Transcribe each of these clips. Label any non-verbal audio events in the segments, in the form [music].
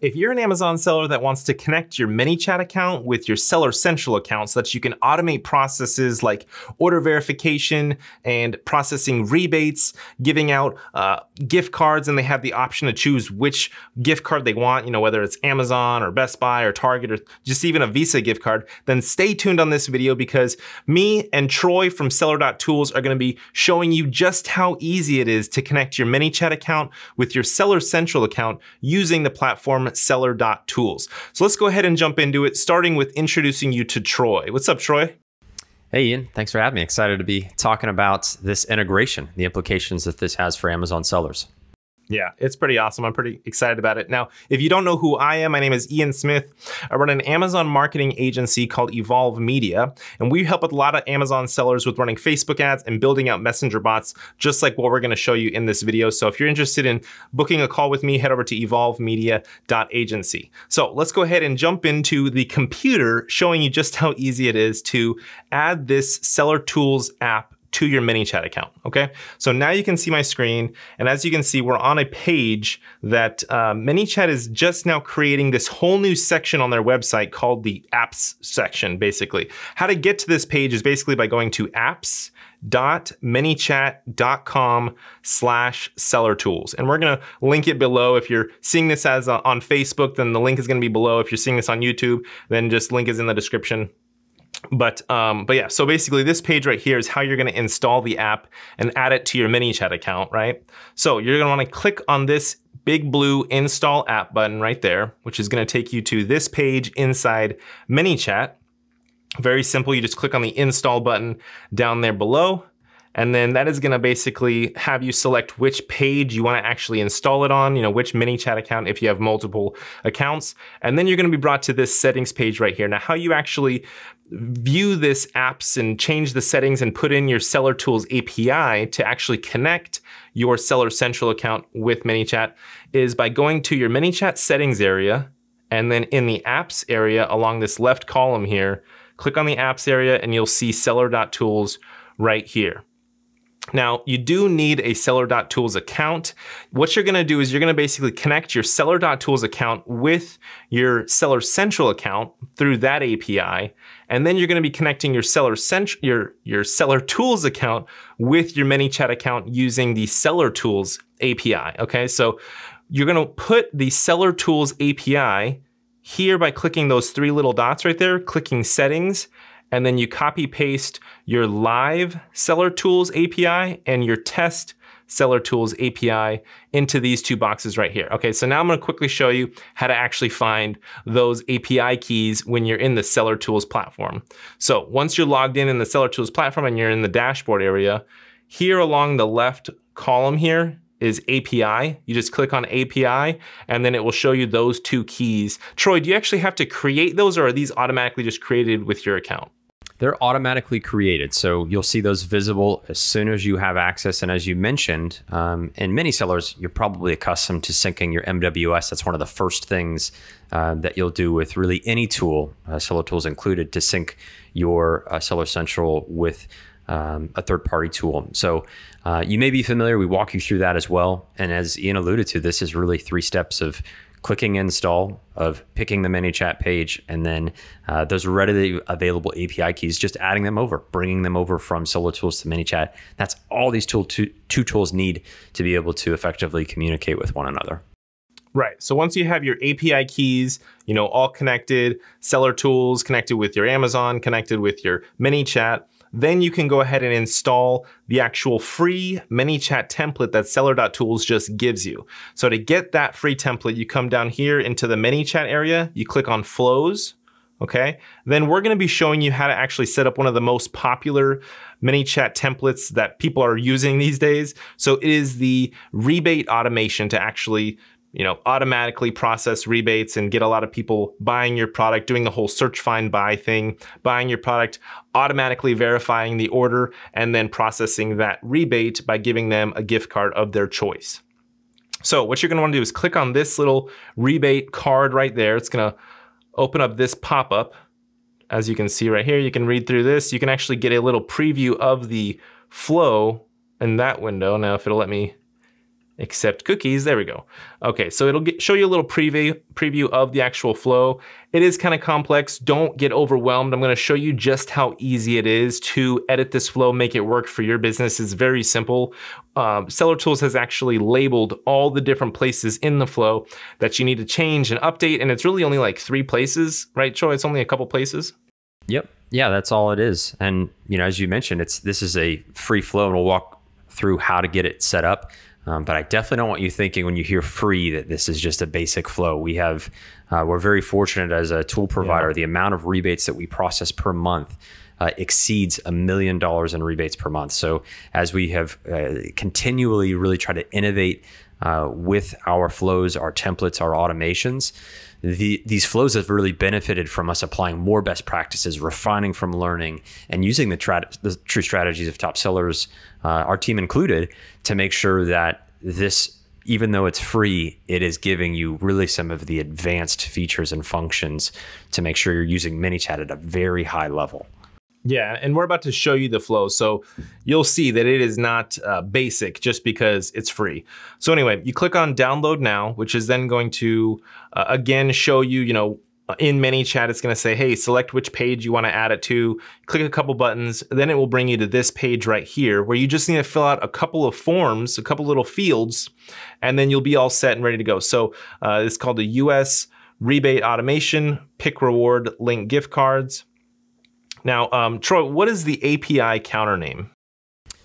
If you're an Amazon seller that wants to connect your ManyChat account with your Seller Central account so that you can automate processes like order verification and processing rebates, giving out uh, gift cards, and they have the option to choose which gift card they want, you know, whether it's Amazon or Best Buy or Target or just even a Visa gift card, then stay tuned on this video because me and Troy from Seller.tools are gonna be showing you just how easy it is to connect your ManyChat account with your Seller Central account using the platform seller.tools. So let's go ahead and jump into it, starting with introducing you to Troy. What's up, Troy? Hey, Ian. Thanks for having me. Excited to be talking about this integration, the implications that this has for Amazon sellers. Yeah, it's pretty awesome. I'm pretty excited about it. Now, if you don't know who I am, my name is Ian Smith. I run an Amazon marketing agency called Evolve Media, and we help with a lot of Amazon sellers with running Facebook ads and building out messenger bots, just like what we're going to show you in this video. So if you're interested in booking a call with me, head over to evolvemedia.agency. So let's go ahead and jump into the computer showing you just how easy it is to add this Seller Tools app to your ManyChat account, okay? So now you can see my screen, and as you can see, we're on a page that uh, ManyChat is just now creating this whole new section on their website called the apps section, basically. How to get to this page is basically by going to apps manychat.com slash seller tools. And we're going to link it below. If you're seeing this as uh, on Facebook, then the link is going to be below. If you're seeing this on YouTube, then just link is in the description but um, but yeah, so basically this page right here is how you're gonna install the app and add it to your ManyChat account, right? So you're gonna wanna click on this big blue install app button right there, which is gonna take you to this page inside ManyChat. Very simple, you just click on the install button down there below, and then that is gonna basically have you select which page you wanna actually install it on, you know, which ManyChat account if you have multiple accounts. And then you're gonna be brought to this settings page right here. Now how you actually view this apps and change the settings and put in your Seller Tools API to actually connect your Seller Central account with ManyChat is by going to your ManyChat settings area and then in the apps area along this left column here, click on the apps area and you'll see seller.tools right here. Now, you do need a seller.tools account. What you're gonna do is you're gonna basically connect your seller.tools account with your Seller Central account through that API, and then you're gonna be connecting your Seller Central, your, your Seller Tools account with your ManyChat account using the Seller Tools API, okay? So you're gonna put the Seller Tools API here by clicking those three little dots right there, clicking settings, and then you copy paste your live seller tools API and your test seller tools API into these two boxes right here. Okay, so now I'm gonna quickly show you how to actually find those API keys when you're in the seller tools platform. So once you're logged in in the seller tools platform and you're in the dashboard area, here along the left column here is API. You just click on API and then it will show you those two keys. Troy, do you actually have to create those or are these automatically just created with your account? They're automatically created. So you'll see those visible as soon as you have access. And as you mentioned, um, in many sellers, you're probably accustomed to syncing your MWS. That's one of the first things uh, that you'll do with really any tool, uh, Seller Tools included, to sync your uh, Seller Central with um, a third party tool. So uh, you may be familiar. We walk you through that as well. And as Ian alluded to, this is really three steps of clicking install, of picking the ManyChat page, and then uh, those readily available API keys, just adding them over, bringing them over from Seller Tools to ManyChat. That's all these tool, two, two tools need to be able to effectively communicate with one another. Right. So once you have your API keys, you know, all connected, seller tools connected with your Amazon, connected with your ManyChat, then you can go ahead and install the actual free ManyChat template that seller.tools just gives you. So to get that free template, you come down here into the ManyChat area, you click on flows, okay? Then we're gonna be showing you how to actually set up one of the most popular ManyChat templates that people are using these days. So it is the rebate automation to actually you know, automatically process rebates and get a lot of people buying your product, doing the whole search, find, buy thing, buying your product, automatically verifying the order, and then processing that rebate by giving them a gift card of their choice. So what you're gonna wanna do is click on this little rebate card right there. It's gonna open up this pop-up. As you can see right here, you can read through this. You can actually get a little preview of the flow in that window. Now, if it'll let me accept cookies. There we go. Okay, so it'll get, show you a little preview preview of the actual flow. It is kind of complex. Don't get overwhelmed. I'm going to show you just how easy it is to edit this flow, make it work for your business. It's very simple. Um, Seller Tools has actually labeled all the different places in the flow that you need to change and update, and it's really only like three places, right, Troy? It's only a couple places. Yep. Yeah, that's all it is. And you know, as you mentioned, it's this is a free flow, and we'll walk through how to get it set up. Um, but I definitely don't want you thinking when you hear free that this is just a basic flow. We have, uh, we're very fortunate as a tool provider. Yeah. The amount of rebates that we process per month uh, exceeds a million dollars in rebates per month. So as we have uh, continually really tried to innovate uh, with our flows, our templates, our automations, the, these flows have really benefited from us applying more best practices, refining from learning, and using the, tra- the true strategies of top sellers, uh, our team included, to make sure that this even though it's free, it is giving you really some of the advanced features and functions to make sure you're using ManyChat at a very high level. Yeah, and we're about to show you the flow. So you'll see that it is not uh, basic just because it's free. So anyway, you click on download now, which is then going to, uh, again, show you, you know, in ManyChat, it's going to say, hey, select which page you want to add it to. Click a couple buttons. Then it will bring you to this page right here where you just need to fill out a couple of forms, a couple little fields, and then you'll be all set and ready to go. So uh, it's called the US rebate automation, pick reward, link gift cards. Now, um, Troy, what is the API counter name?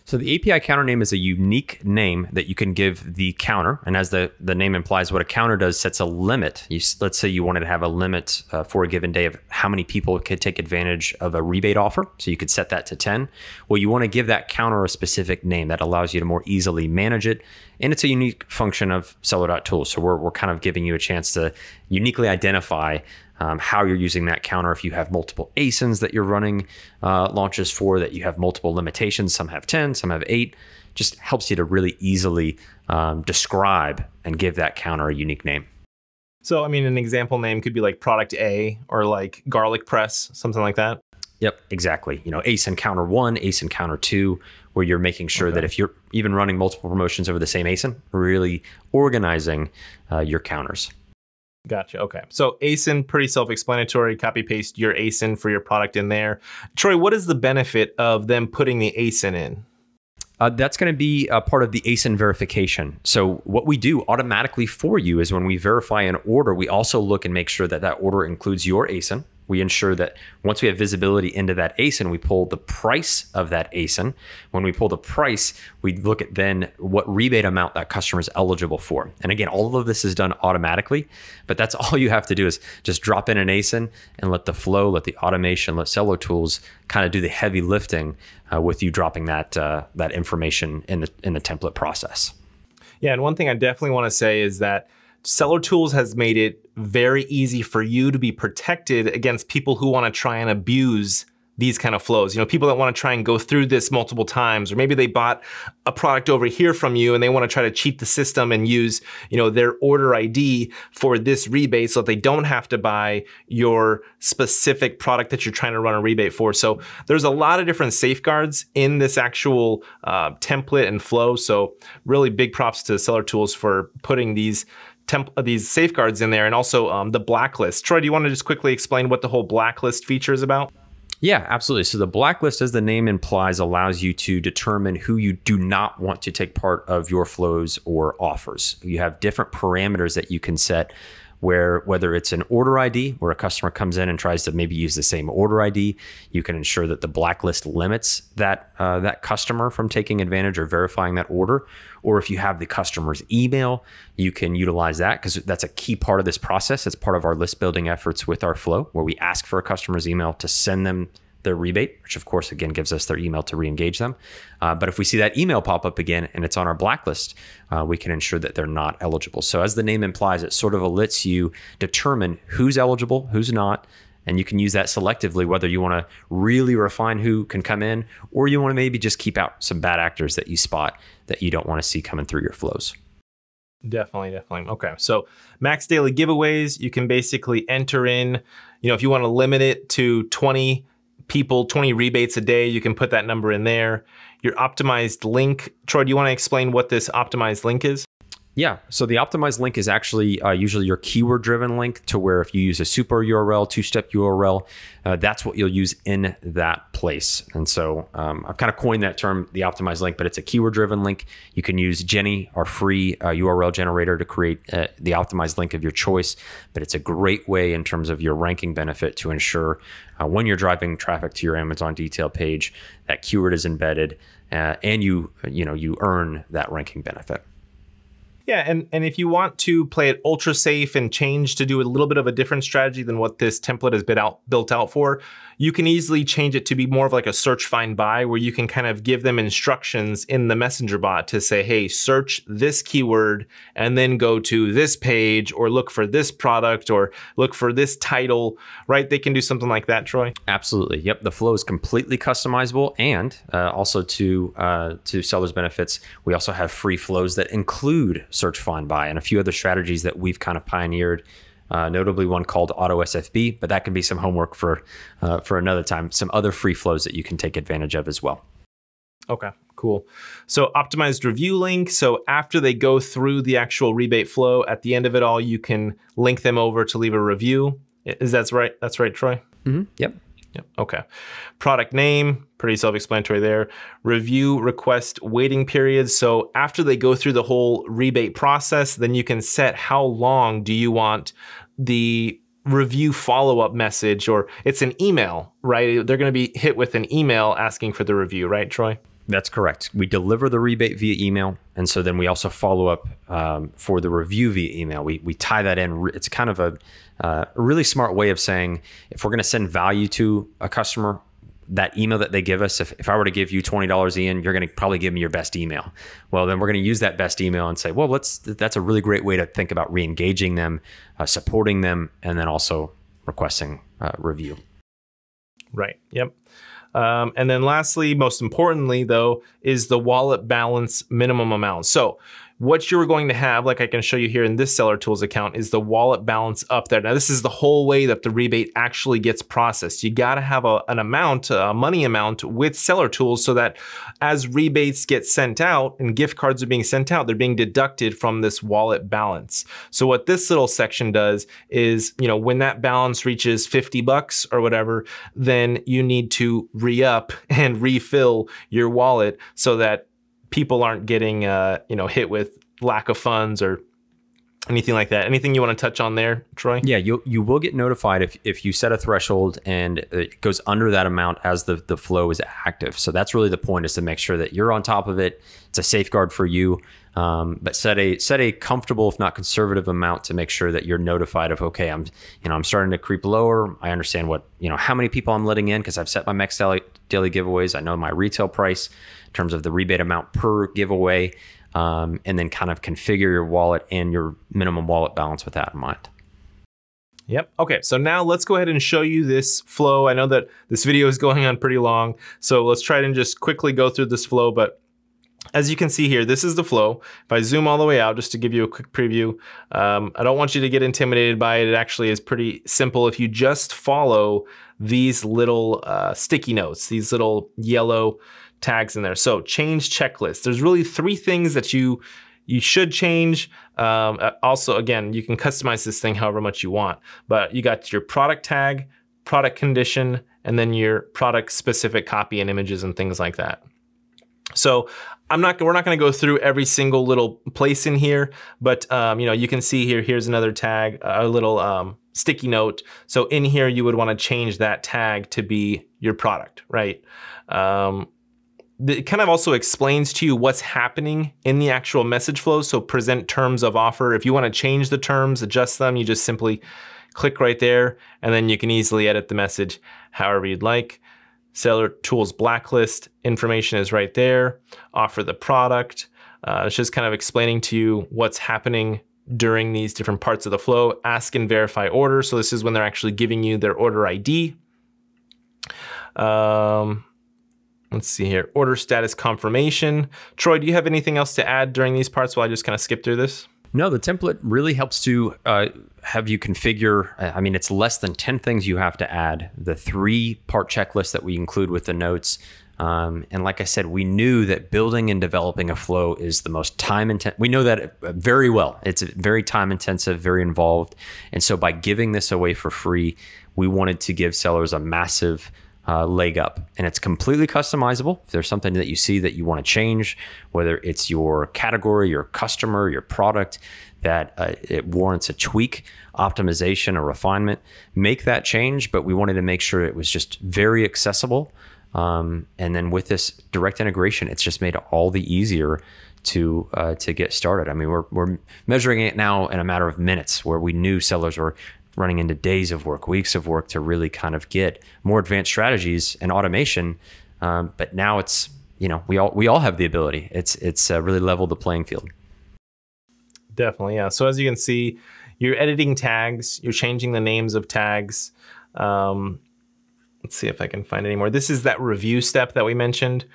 So the API counter name is a unique name that you can give the counter, and as the the name implies, what a counter does sets a limit. You, let's say you wanted to have a limit uh, for a given day of how many people could take advantage of a rebate offer. So you could set that to ten. Well, you want to give that counter a specific name that allows you to more easily manage it, and it's a unique function of Seller.tools. So we're we're kind of giving you a chance to uniquely identify um, how you're using that counter. If you have multiple ASINs that you're running uh, launches for, that you have multiple limitations, some have 10, some have eight, just helps you to really easily um, describe and give that counter a unique name. So, I mean, an example name could be like product A or like garlic press, something like that. Yep, exactly. You know, ASIN counter one, ASIN counter two, where you're making sure okay. that if you're even running multiple promotions over the same ASIN, really organizing uh, your counters. Gotcha. Okay. So ASIN, pretty self-explanatory. Copy paste your ASIN for your product in there. Troy, what is the benefit of them putting the ASIN in? Uh, that's going to be a part of the ASIN verification. So what we do automatically for you is when we verify an order, we also look and make sure that that order includes your ASIN we ensure that once we have visibility into that ASIN, we pull the price of that ASIN. When we pull the price, we look at then what rebate amount that customer is eligible for. And again, all of this is done automatically, but that's [laughs] all you have to do is just drop in an ASIN and let the flow, let the automation, let Seller Tools kind of do the heavy lifting uh, with you dropping that uh, that information in the in the template process. Yeah, and one thing I definitely want to say is that Seller Tools has made it very easy for you to be protected against people who want to try and abuse these kind of flows. You know, people that want to try and go through this multiple times, or maybe they bought a product over here from you and they want to try to cheat the system and use, you know, their order ID for this rebate so that they don't have to buy your specific product that you're trying to run a rebate for. So there's a lot of different safeguards in this actual uh, template and flow. So really big props to Seller Tools for putting these temp- uh, these safeguards in there and also um, the blacklist. Troy, do you want to just quickly explain what the whole blacklist feature is about? Yeah, absolutely. So the blacklist, as the name implies, allows you to determine who you do not want to take part of your flows or offers. You have different parameters that you can set where whether it's an order ID where a customer comes in and tries to maybe use the same order ID, you can ensure that the blacklist limits that uh, that customer from taking advantage or verifying that order. Or if you have the customer's email, you can utilize that because that's a key part of this process. It's part of our list building efforts with our flow, where we ask for a customer's email to send them their rebate, which of course again gives us their email to re-engage them. Uh, but if we see that email pop up again and it's on our blacklist, uh, we can ensure that they're not eligible. So as the name implies, it sort of lets you determine who's eligible, who's not, and you can use that selectively whether you want to really refine who can come in or you want to maybe just keep out some bad actors that you spot that you don't want to see coming through your flows. Definitely, definitely. Okay. So max daily giveaways, you can basically enter in, you know, if you want to limit it to 20 people 20 rebates a day. You can put that number in there. Your optimized link. Troy, do you want to explain what this optimized link is? Yeah. So the optimized link is actually uh, usually your keyword driven link to where if you use a super URL, two step URL, uh, that's what you'll use in that place. And so um, I've kind of coined that term, the optimized link, but it's a keyword driven link. You can use Jenny, our free uh, URL generator, to create uh, the optimized link of your choice. But it's a great way in terms of your ranking benefit to ensure uh, when you're driving traffic to your Amazon detail page, that keyword is embedded uh, and you, you know, you earn that ranking benefit. Yeah, and, and if you want to play it ultra safe and change to do a little bit of a different strategy than what this template has been out built out for, you can easily change it to be more of like a search find buy where you can kind of give them instructions in the messenger bot to say, hey, search this keyword and then go to this page or look for this product or look for this title, right? They can do something like that, Troy. Absolutely. Yep. The flow is completely customizable and uh, also to uh, to sellers benefits, we also have free flows that include search, find, buy, and a few other strategies that we've kind of pioneered. Uh, notably, one called Auto SFB, but that can be some homework for uh, for another time. Some other free flows that you can take advantage of as well. Okay, cool. So optimized review link. So after they go through the actual rebate flow, at the end of it all, you can link them over to leave a review. Is that right? That's right, Troy. Mm-hmm. Yep. Yep. Okay. Product name, pretty self-explanatory there. Review request waiting period. So after they go through the whole rebate process, then you can set how long do you want the review follow-up message or it's an email, right? They're going to be hit with an email asking for the review, right, Troy? That's correct. We deliver the rebate via email, and so then we also follow up um, for the review via email. We we tie that in. It's kind of a, uh, a really smart way of saying if we're going to send value to a customer, that email that they give us, if, if I were to give you twenty dollars, Ian, you're going to probably give me your best email. Well, then we're going to use that best email and say, well, let's. That's a really great way to think about re-engaging them, uh, supporting them, and then also requesting uh, review. Right. Yep. Um, and then lastly, most importantly though, is the wallet balance minimum amount. So what you're going to have, like I can show you here in this Seller Tools account, is the wallet balance up there. Now, this is the whole way that the rebate actually gets processed. You got to have a, an amount, a money amount with Seller Tools so that as rebates get sent out and gift cards are being sent out, they're being deducted from this wallet balance. So what this little section does is, you know, when that balance reaches 50 bucks or whatever, then you need to re-up and refill your wallet so that people aren't getting uh, you know hit with lack of funds or anything like that. Anything you want to touch on there, Troy? Yeah, you you will get notified if if you set a threshold and it goes under that amount as the the flow is active. So that's really the point is to make sure that you're on top of it. It's a safeguard for you. Um, but set a set a comfortable, if not conservative, amount to make sure that you're notified of. Okay, I'm you know I'm starting to creep lower. I understand what you know how many people I'm letting in because I've set my max daily, daily giveaways. I know my retail price terms of the rebate amount per giveaway, um, and then kind of configure your wallet and your minimum wallet balance with that in mind. Yep. Okay, so now let's go ahead and show you this flow. I know that this video is [laughs] going on pretty long, so let's try and just quickly go through this flow, but as you can see here, this is the flow. If I zoom all the way out, just to give you a quick preview, um, I don't want you to get intimidated by it. It actually is pretty simple if you just follow these little uh, sticky notes, these little yellow tags in there. So change checklist. There's really three things that you you should change. Um, uh, also, again, you can customize this thing however much you want, but you got your product tag, product condition, and then your product specific copy and images and things like that. So I'm not, we're not gonna go through every single little place in here, but um, you know, you can see here, here's another tag, a little um, sticky note. So in here, you would wanna change that tag to be your product, right? Um, it kind of also explains to you what's happening in the actual message flow. So present terms of offer. If you want to change the terms, adjust them, you just simply click right there and then you can easily edit the message however you'd like. Seller tools blacklist information is right there. Offer the product. Uh, it's just kind of explaining to you what's happening during these different parts of the flow. Ask and verify order. So this is when they're actually giving you their order ID. Um, Let's see here. Order status confirmation. Troy, do you have anything else to add during these parts while I just kind of skip through this? No, the template really helps to uh, have you configure. I mean, it's less than 10 things you have to add. The three part checklist that we include with the notes Um, and like I said, we knew that building and developing a flow is the most time intensive. We know that very well. It's very time intensive, very involved. And so by giving this away for free, we wanted to give sellers a massive uh, leg up. And it's completely customizable. If there's something that you see that you want to change, whether it's your category, your customer, your product, that uh, it warrants a tweak, optimization, or refinement, make that change. But we wanted to make sure it was just very accessible. Um, and then with this direct integration, it's just made it all the easier to uh, to get started. I mean, we're we're measuring it now in a matter of minutes, where we knew sellers were running into days of work, weeks of work to really kind of get more advanced strategies and automation. Um, but now it's you know we all we all have the ability. It's it's uh, really leveled the playing field. Definitely, yeah. So as you can see, you're editing tags, you're changing the names of tags. Um, let's see if I can find any more. This is that review step that we mentioned.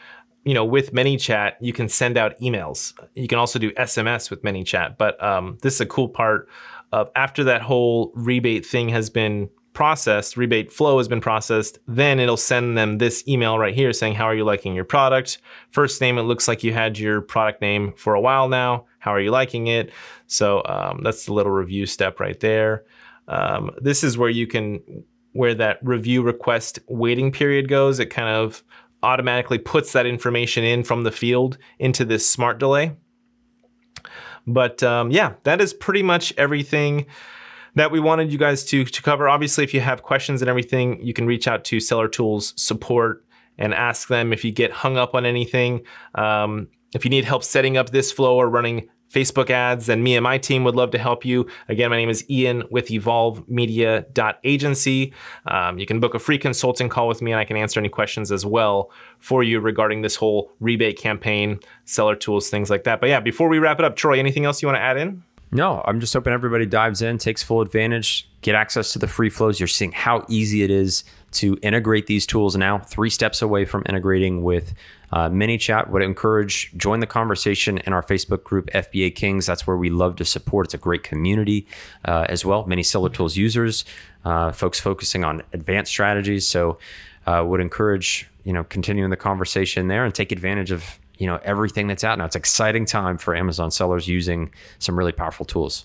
You know, with ManyChat, you can send out emails. You can also do SMS with ManyChat. But um, this is a cool part after that whole rebate thing has been processed, rebate flow has been processed, then it'll send them this email right here saying, how are you liking your product? First name, it looks like you had your product name for a while now. How are you liking it? So um, that's the little review step right there. Um, this is where you can, where that review request waiting period goes. It kind of automatically puts that information in from the field into this smart delay. But um, yeah, that is pretty much everything that we wanted you guys to, to cover. Obviously, if you have questions and everything, you can reach out to Seller Tools support and ask them if you get hung up on anything. Um, if you need help setting up this flow or running Facebook ads, then me and my team would love to help you. Again, my name is Ian with evolvemedia.agency. Um, you can book a free consulting call with me and I can answer any questions as well for you regarding this whole rebate campaign, seller tools, things like that. But yeah, before we wrap it up, Troy, anything else you want to add in? No, I'm just hoping everybody dives in, takes full advantage, get access to the free flows. You're seeing how easy it is to integrate these tools now, three steps away from integrating with uh, ManyChat. Would encourage join the conversation in our Facebook group, FBA Kings. That's where we love to support. It's a great community uh, as well. Many Seller Tools users, uh, folks focusing on advanced strategies. So, uh, would encourage you know continuing the conversation there and take advantage of you know everything that's out now. It's exciting time for Amazon sellers using some really powerful tools.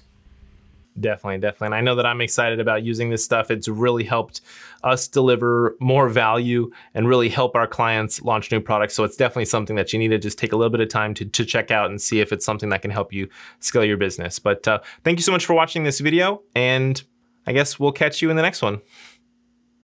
Definitely, definitely. And I know that I'm excited about using this stuff. It's really helped us deliver more value and really help our clients launch new products. So it's definitely something that you need to just take a little bit of time to, to check out and see if it's something that can help you scale your business. But uh, thank you so much for watching this video. And I guess we'll catch you in the next one.